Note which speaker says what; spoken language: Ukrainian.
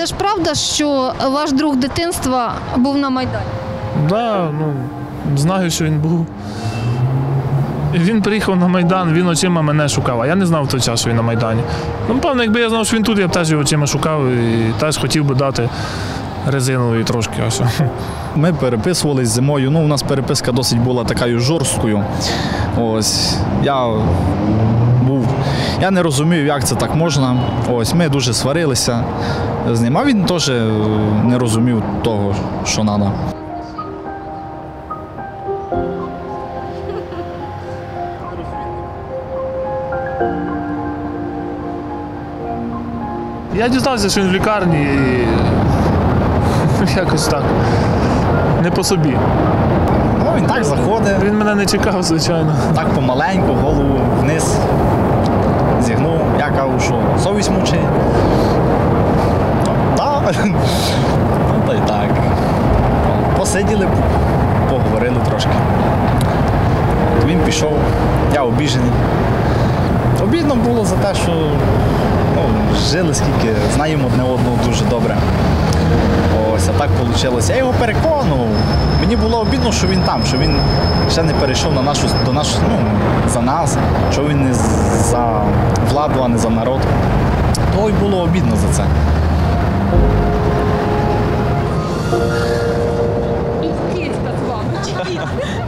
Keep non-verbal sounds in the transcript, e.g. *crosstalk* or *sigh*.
Speaker 1: Це ж правда, що ваш друг дитинства був на Майдані?
Speaker 2: Да, ну, знаю, що він був. Він приїхав на Майдан, він очима мене шукав, а я не знав в той час, що він на Майдані. Ну, певно, якби я знав, що він тут, я б теж його очима шукав і теж хотів би дати резинової трошки. Ось.
Speaker 3: Ми переписувались зимою. Ну, у нас переписка досить була такою жорсткою. Ось я. Я не розумів, як це так можна. Ось ми дуже сварилися з ним. А він теж е, не розумів того, що треба.
Speaker 2: Я дізнався, що він в лікарні і *laughs* якось так. Не по собі.
Speaker 3: Ну, він так заходить,
Speaker 2: Він мене не чекав, звичайно.
Speaker 3: так помаленьку, голову вниз зігнув. Я кажу, що совість мучить. Ну, Ну, та й так. Посиділи, поговорили трошки. Він пішов, я обіжений. Обідно було за те, що ну, жили скільки, знаємо одне одного дуже добре. Ось, а так вийшло. Я його переконував мені було обідно, що він там, що він ще не перейшов на нашу до нашу, ну, за нас, що він не за владу, а не за народ. То й було обідно за це. Кітка з вами.